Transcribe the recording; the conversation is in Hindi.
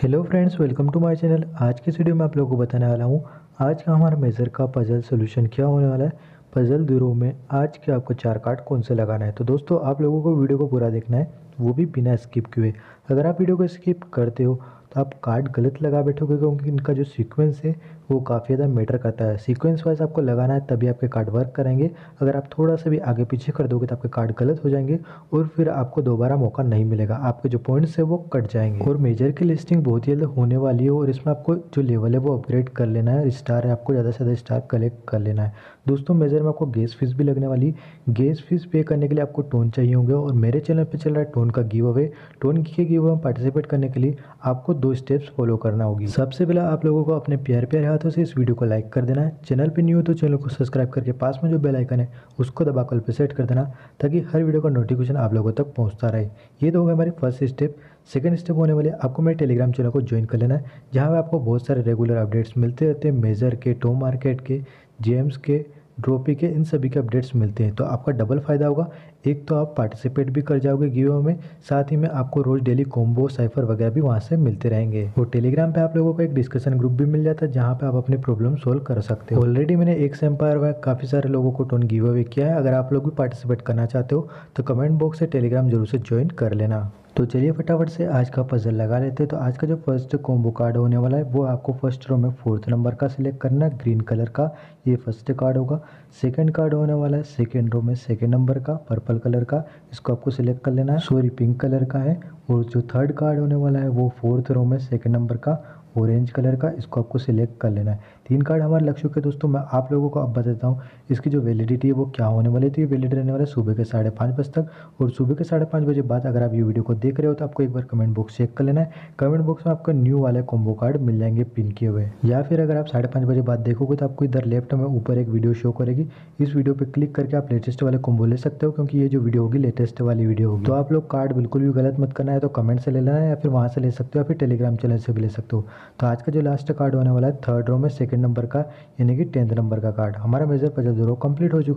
Hello friends, welcome to my channel. आज के वीडियो में आप लोगों को बताने वाला हूँ, आज का हमारा मेज़र का पजल सोल्यूशन क्या होने वाला है? पजल दूरों में आज के आपको चार कार्ड कौन से लगाना है? तो दोस्तों, आप लोगों को वीडियो को पूरा देखना है, वो भी बिना स्किप किए। अगर आप वीडियो को स्किप करते हो तो आप कार्ड गलत लगा बैठोगे क्योंकि इनका जो सीक्वेंस है, वो काफ़ी ज़्यादा मैटर करता है। सीक्वेंस वाइज आपको लगाना है, तभी आपके कार्ड वर्क करेंगे। अगर आप थोड़ा सा भी आगे पीछे कर दोगे तो आपके कार्ड गलत हो जाएँगे और फिर आपको दोबारा मौका नहीं मिलेगा। आपके जो पॉइंट्स है, वो कट जाएँगे। और मेजर की लिस्टिंग बहुत ही जल्द होने वाली है और इसमें आपको जो लेवल है, वो अपग्रेड कर लेना है। स्टार है, आपको ज़्यादा से ज़्यादा स्टार कलेक्ट कर लेना है। दोस्तों मेजर में आपको गैस फ़ीस भी लगने वाली। गैस फ़ीस पे करने के लिए आपको टोन चाहिए होंगे और मेरे चैनल पर चल रहा है टोन का गिव अवे टोन के गिव अवे में पार्टिसिपेट करने के लिए आपको दो स्टेप्स फॉलो करना होगी। सबसे पहले आप लोगों को अपने प्यार प्यारे हाथों से इस वीडियो को लाइक कर देना है। चैनल पर न्यू तो चैनल को सब्सक्राइब करके पास में जो बेल आइकन है, उसको दबा कल पे सेट कर देना, ताकि हर वीडियो का नोटिफिकेशन आप लोगों तक पहुँचता रहे। ये तो होगा हमारी फ़र्स्ट स्टेप सेकंड स्टेप होने वाले आपको मेरे टेलीग्राम चैनल को ज्वाइन कर लेना है, जहाँ पर आपको बहुत सारे रेगुलर अपडेट्स मिलते रहते हैं मेजर के टो मार्केट के जेम्स के ड्रोपी के इन सभी के अपडेट्स मिलते हैं। तो आपका डबल फ़ायदा होगा। एक तो आप पार्टिसिपेट भी कर जाओगे गियो में, साथ ही में आपको रोज़ डेली कॉम्बो, साइफर वगैरह भी वहाँ से मिलते रहेंगे। और टेलीग्राम पे आप लोगों को एक डिस्कशन ग्रुप भी मिल जाता है, जहाँ पे आप अपनी प्रॉब्लम सोल्व कर सकते हो। ऑलरेडी मैंने एक एम्पायर में काफ़ी सारे लोगों को टोन गिव अवे किया है। अगर आप लोग भी पार्टिसिपेट करना चाहते हो तो कमेंट बॉक्स से टेलीग्राम ज़रूर से ज्वाइन कर लेना। तो चलिए फटाफट से आज का पजल लगा लेते हैं। तो आज का जो फ़र्स्ट कॉम्बो कार्ड होने वाला है, वो आपको फ़र्स्ट रो में फोर्थ नंबर का सिलेक्ट करना है ग्रीन कलर का, ये फ़र्स्ट कार्ड होगा। सेकंड कार्ड होने वाला है सेकंड रो में सेकंड नंबर का पर्पल कलर का, इसको आपको सिलेक्ट कर लेना है। सॉरी पिंक कलर का है। और जो थर्ड कार्ड होने वाला है, वो फोर्थ रो में सेकेंड नंबर का ऑरेंज कलर का, इसको आपको सिलेक्ट कर लेना है। तीन कार्ड हमारे लग चुके दोस्तों, मैं आप लोगों को अब बताता हूँ, इसकी जो वैलिडिटी है वो क्या होने वाली थी वैलिडिटी रहने वाला है सुबह के साढ़े पाँच बजे तक। और सुबह के साढ़े पाँच बजे बाद अगर आप ये वीडियो को देख रहे हो तो आपको एक बार कमेंट बॉक्स चेक कर लेना है। कमेंट बॉक्स में आपको न्यू वाले कॉम्बो कार्ड मिल जाएँगे पिन किए हुए। या फिर अगर आप साढ़े पाँच बजे बाद देखोगे तो आपको इधर लेफ़्ट में ऊपर एक वीडियो शो करेगी। इस वीडियो पर क्लिक करके आप लेटेस्ट वाले कॉम्बो ले सकते हो, क्योंकि ये जो वीडियो होगी लेटेस्ट वाली वीडियो होगी। तो आप लोग कार्ड बिल्कुल भी गलत मत करना है तो कमेंट से ले लेना है या फिर वहाँ से ले सकते हो या फिर टेलीग्राम चैनल से भी ले सकते हो। तो आज का जो लास्ट कार्ड होने वाला है थर्ड रो में सेकंड नंबर का, यानी कि टेंथ नंबर का कार्ड हमारा मेजर पजल रो कंप्लीट हो चुका